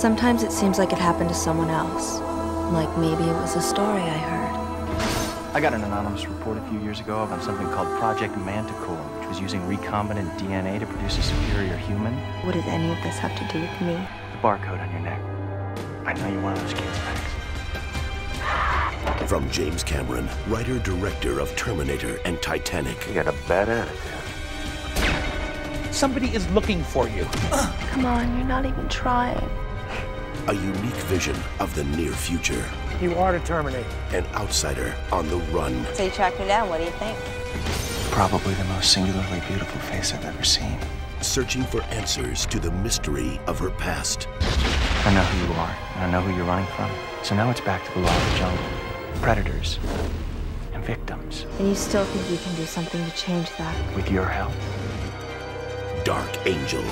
Sometimes it seems like it happened to someone else. Like maybe it was a story I heard. I got an anonymous report a few years ago about something called Project Manticore, which was using recombinant DNA to produce a superior human. What does any of this have to do with me? The barcode on your neck. I know you're one of those kids, Max. From James Cameron, writer director of Terminator and Titanic. You got a bad attitude. Somebody is looking for you. Come on, you're not even trying. A unique vision of the near future. You are the Terminator. An outsider on the run. So you tracked her down. What do you think? Probably the most singularly beautiful face I've ever seen. Searching for answers to the mystery of her past. I know who you are, and I know who you're running from. So now it's back to the law of the jungle. Predators and victims. And you still think you can do something to change that? With your help. Dark Angel.